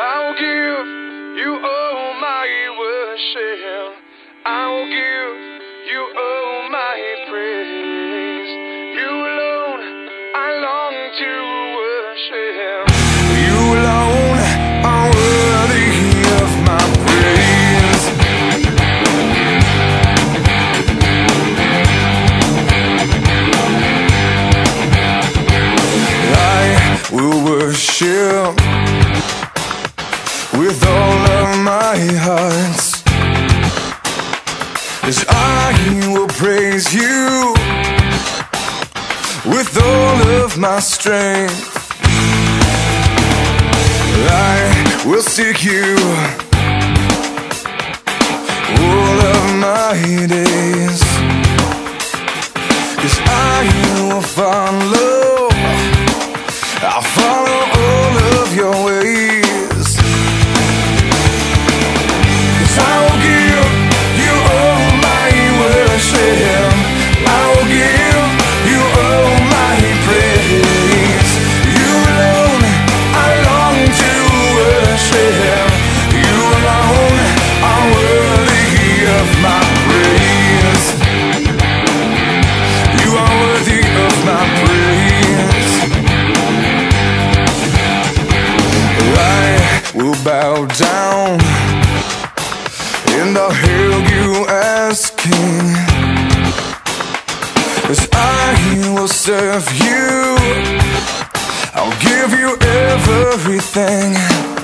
I will give you all my worship. I will give you all my praise. You alone I long to worship. is you with all of my strength. I will seek you all of my days. Cause I will follow, I'll follow. hear you asking. As I will serve you I'll give you everything.